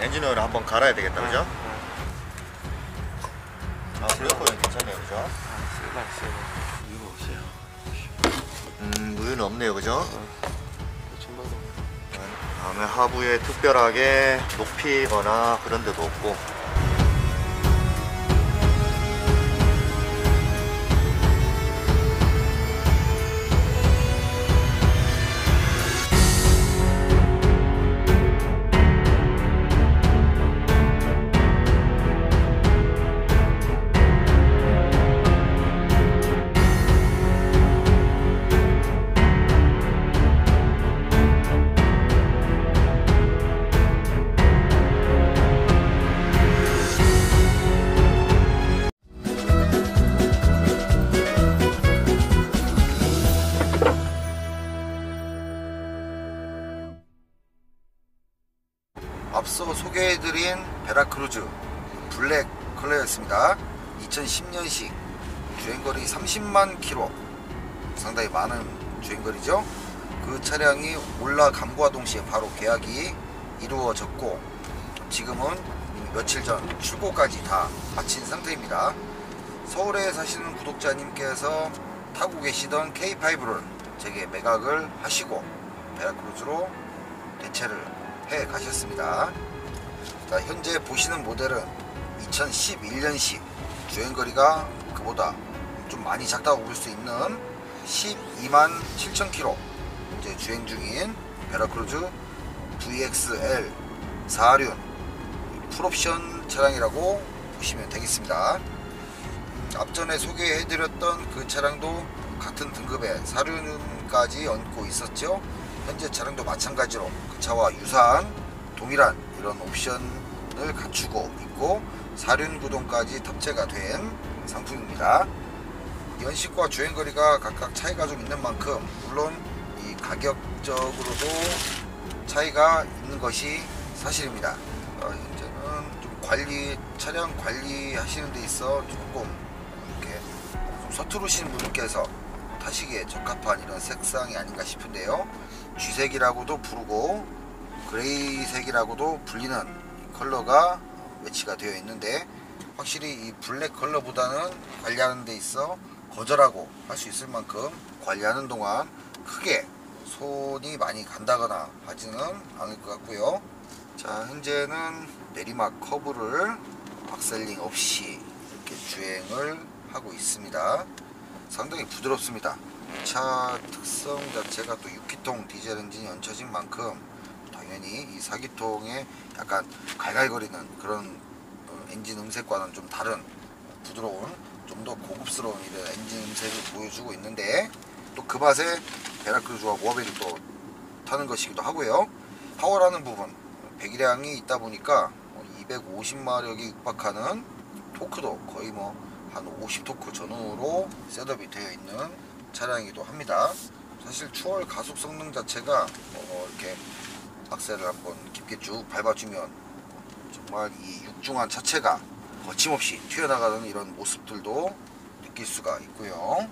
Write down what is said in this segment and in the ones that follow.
엔진 오일 한번 갈아야 되겠다 그죠? 아 브레이크는 괜찮네요 그죠? 쓰다 쓰다 이거 없어요. 음 우유는 없네요 그죠? 좀 봐도 다음에 하부에 특별하게 높이거나 그런 데도 없고 앞서 소개해드린 베라크루즈 블랙 컬러였습니다. 2010년식 주행거리 30만 킬로 상당히 많은 주행거리죠. 그 차량이 올라감과 동시에 바로 계약이 이루어졌고 지금은 며칠 전 출고까지 다 마친 상태입니다. 서울에 사시는 구독자님께서 타고 계시던 K5를 제게 매각을 하시고 베라크루즈로 대체를 해 가셨습니다. 자, 현재 보시는 모델은 2011년식 주행거리가 그보다 좀 많이 작다고 볼 수 있는 12만 7천 킬로 이제 주행 중인 베라크루즈 VXL 4륜 풀옵션 차량이라고 보시면 되겠습니다. 앞전에 소개해드렸던 그 차량도 같은 등급의 4륜까지 얹고 있었죠. 현재 차량도 마찬가지로 그 차와 유사한 동일한 이런 옵션 을 갖추고 있고 4륜 구동까지 탑재가 된 상품입니다. 연식과 주행거리가 각각 차이가 좀 있는 만큼 물론 이 가격적으로도 차이가 있는 것이 사실입니다. 어, 현재는 좀 관리 차량 관리하시는 데 있어 조금 이렇게 좀 서투르신 분들께서 타시기에 적합한 이런 색상이 아닌가 싶은데요. 쥐색이라고도 부르고 그레이색이라고도 불리는 컬러가 매치가 되어 있는데 확실히 이 블랙 컬러보다는 관리하는 데 있어 거저라고 할 수 있을 만큼 관리하는 동안 크게 손이 많이 간다거나 하지는 않을 것 같고요. 자 현재는 내리막 커브를 악셀링 없이 이렇게 주행을 하고 있습니다. 상당히 부드럽습니다. 이 차 특성 자체가 또 6기통 디젤 엔진이 얹혀진 만큼 당연히 이 4기통에 약간 갈갈거리는 그런 어, 엔진 음색과는 좀 다른 부드러운 좀 더 고급스러운 이런 엔진 음색을 보여주고 있는데 또 그 맛에 베라크루즈와 모하비를 또 타는 것이기도 하고요. 파워라는 부분 배기량이 있다 보니까 250마력에 육박하는 토크도 거의 뭐 한 50토크 전후로 셋업이 되어 있는 차량이기도 합니다. 사실 추월 가속 성능 자체가 어 이렇게 악셀을 한번 깊게 쭉 밟아주면 정말 이 육중한 차체가 거침없이 튀어나가는 이런 모습들도 느낄 수가 있고요.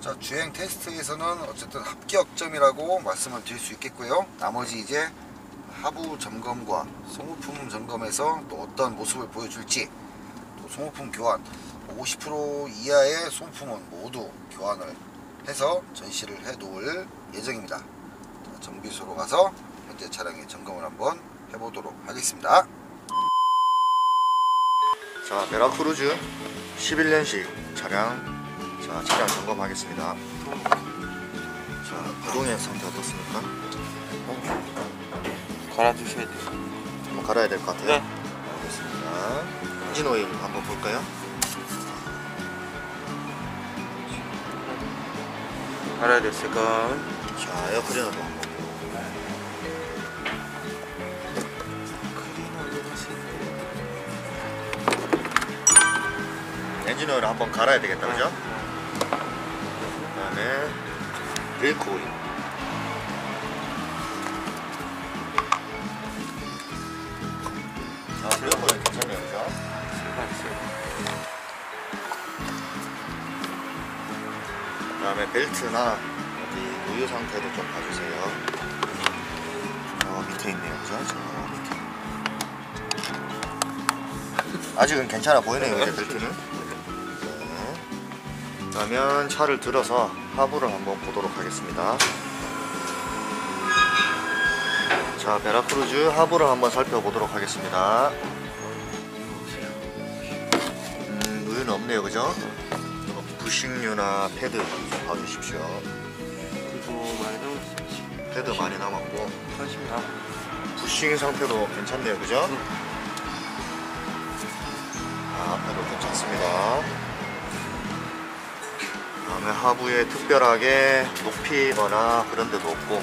자 주행 테스트에서는 어쨌든 합격점이라고 말씀을 드릴 수 있겠고요. 나머지 이제 하부 점검과 소모품 점검에서 또 어떤 모습을 보여줄지 또 소모품 교환 50% 이하의 소모품은 모두 교환을 해서 전시를 해 놓을 예정입니다. 자, 정비소로 가서 현재 차량의 점검을 한번 해보도록 하겠습니다. 자 베라크루즈 11년식 차량. 자 차량 점검하겠습니다. 자 부동액 상태 어떻습니까? 갈아주셔야 돼요. 한번 갈아야 될 것 같아요. 네. 알겠습니다. 엔진 오일 한번 볼까요? 갈아야 됐을까 자 에어클리너도 엔진 오일 한번 갈아야 되겠다 그죠? 그 다음에 브레이크 오일 자 브레이크 오일 괜찮네요 그죠? 그 다음에 벨트나 어디 누유 상태도 좀 봐주세요. 어, 밑에 있네요, 그죠? 저 밑에. 아직은 괜찮아 보이네요, 이제 벨트는. 네. 그러면 차를 들어서 하부를 한번 보도록 하겠습니다. 자, 베라크루즈 하부를 한번 살펴보도록 하겠습니다. 음, 누유는 없네요, 그죠? 부싱류나 패드 좀 봐주십시오. 그리고. 패드 많이 남았고. 부싱 상태도 괜찮네요, 그죠? 응. 아, 앞에도 괜찮습니다. 하부에 특별하게 높이거나 그런 데도 없고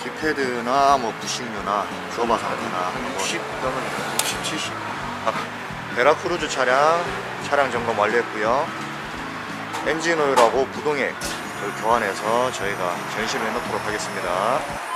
뒷패드나 뭐 부식류나 뭐60 넘으니까. 60, 70. 아, 베라크루즈 차량 차량 점검 완료했고요. 엔진 오일하고 부동액을 교환해서 저희가 전시를 해놓도록 하겠습니다.